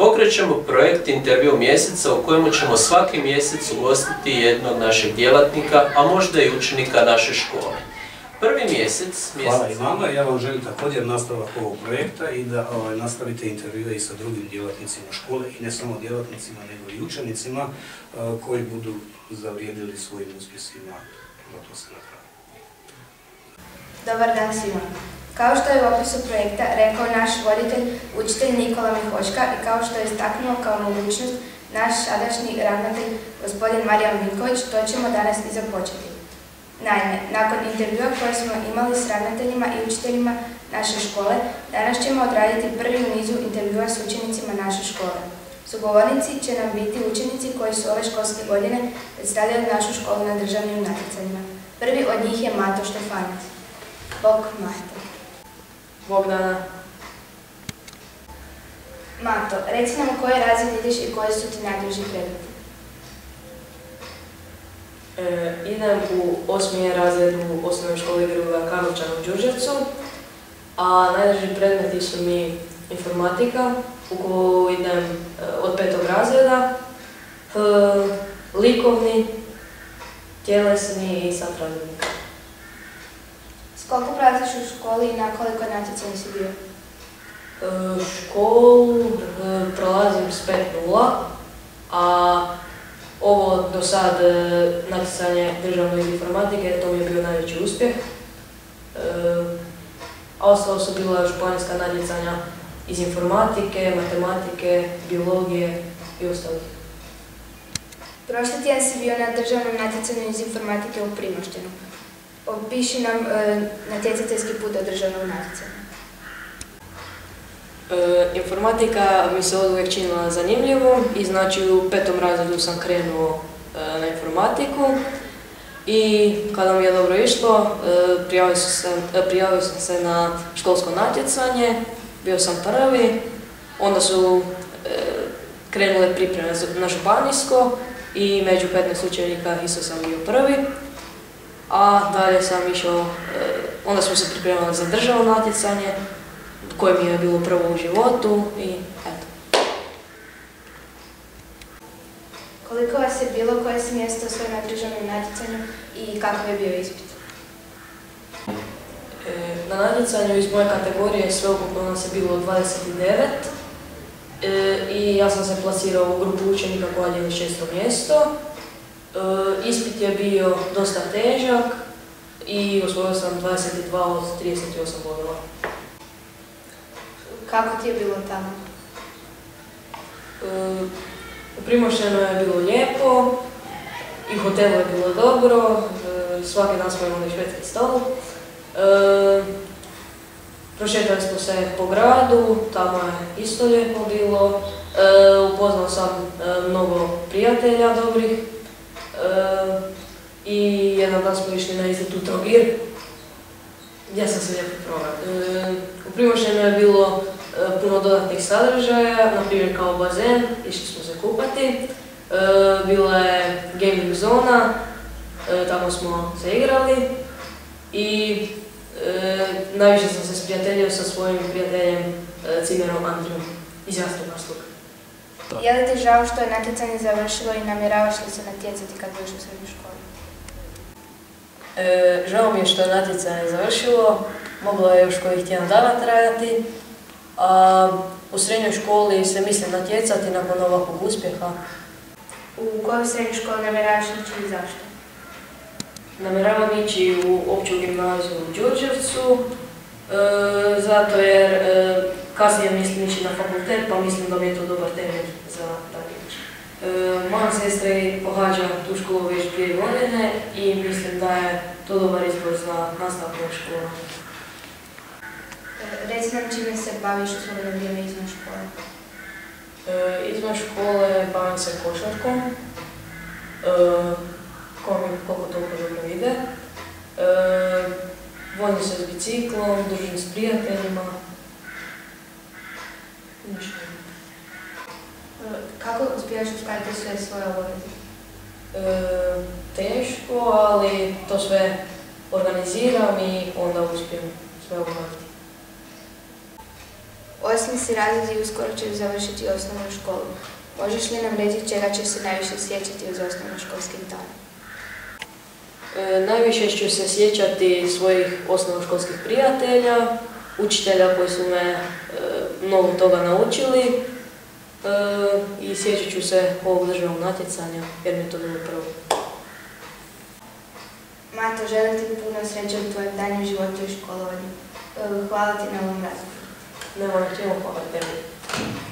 Pokrećemo projekt Intervju mjeseca u kojemu ćemo svaki mjesec ugostiti jednog našeg djelatnika, a možda i učenika naše škole. Prvi mjesec... Hvala i vama, ja vam želim također nastavak ovog projekta i da ovaj, nastavite intervjue i sa drugim djelatnicima škole i ne samo djelatnicima nego i učenicima koji budu zavrijedili svojim uspjesima da to se napravi. Dobar dan svima. Kao što je u opisu projekta rekao naš voditelj, učitelj Nikola Mihoška i kao što je istaknuo kao mogućnost naš sadašnji ravnatelj, gospodin Marijan Vinković, to ćemo danas i započeti. Naime, nakon intervjua koje smo imali s ravnateljima i učiteljima naše škole, danas ćemo odraditi prvi nizu intervjua s učenicima naše škole. Sugovornici će nam biti učenici koji su ove školske godine predstavljali našu školu na državnim natjecanjima. Prvi od njih je Mato Štefanac. Bog Mato. Bogdana. Mato, reci nam u kojoj razred ideš i koji su ti najdraži predmeti. E, idem u osmi razred u osnovnoj školi Grubova Karlovčana u Đurđevcu, a najdraži predmeti su mi informatika, u koju idem e, od petog razreda, e, likovni, tjelesni i sad razrednika. S koliko pratiš u školi i na koliko natjecanja si bio? E, školu prolazim s 5.0, a ovo do sad natjecanje državne informatike, to mi je bio najveći uspjeh. A ostalo su bila županijska natjecanja iz informatike, matematike, biologije i ostalih. Prošli tjedan si bio na državnom natjecanju iz informatike u Primoštenu. Opiši nam e, natjecateljski put do državnog natjecanja. E, informatika mi se uvijek činila zanimljivo i znači u petom razredu sam krenuo e, na informatiku i kada mi je dobro išlo, prijavio, sam, prijavio sam se na školsko natjecanje bio sam prvi, onda su krenule pripreme na županijsko i među 15 učenika isto sam bio prvi. A dalje sam išao, e, onda smo se pripremali za državno natjecanje, koje mi je bilo prvo u životu i eto. Koliko vas je bilo, koje si mjesto u na državnom natjecanju i kakav je bio ispit? E, na natjecanju iz moje kategorije sveukupno nas je bilo 29 e, i ja sam se plasirao u grupu učenika koja je šesto mjesto. E, ispit je bio dosta težak i osvojio sam 22 od 38 bodova. Kako ti je bilo tamo? U Primoštenu je bilo lijepo, i u hotelu je bilo dobro, svaki dan smo imali švedski stol. E, prošetali smo se po gradu, tamo je isto lijepo bilo. E, upoznao sam e, mnogo prijatelja dobrih i jedan dan smo išli na institut Trogir gdje sam se lijepo provao. U Primošenu je bilo puno dodatnih sadržaja, na primjer kao bazen, išli smo se kupati. Bila je gaming zona, tamo smo se igrali i najviše sam se sprijateljio sa svojim prijateljem Cimerom Andrijom iz Jastrobarskog. Je li ti žao što je natjecanje završilo i namjeravaš li se natjecati kad budeš u srednjoj školi? E, žao mi je što je natjecanje završilo, moglo je još kojih tjedan dana trajati, a u srednjoj školi se mislim natjecati nakon ovakvog uspjeha. U koju srednju školu namjeravaš ići i zašto? Namjeravam ići u opću gimnaziju u Đurđevcu, e, zato jer e, kasnije mislim ići na fakultet, pa mislim da mi je to dobar temelj za dalje e, Moja sestra pohađa tu školu već dvije godine i mislim da je to dobar izbor za nastavak škola. Reci nam čime se baviš u slobodno vrijeme izvan škole? izvan škole bavim se košarkom kome koliko toliko dobro ide. E, vozim se s biciklom, držim s prijateljima. Uspijaš uskladiti sve svoje obaveze? E, teško, ali to sve organiziram i onda uspijem sve obaviti. Osmi si razredi i uskoro će završiti osnovnu školu. Možeš li nam reći čega će se najviše sjećati uz osnovnoškolskim danom? E, najviše ću se sjećati svojih osnovnoškolskih prijatelja, učitelja koji su me e, mnogo toga naučili i sjećat ću se ovog državnog natjecanja jer mi je to bilo prvo. Mato, želim ti puno sreće u tvojem danjem životu i školovanju. E, Hvala ti na ovom razgovoru. Nema na čemu hvala tebi.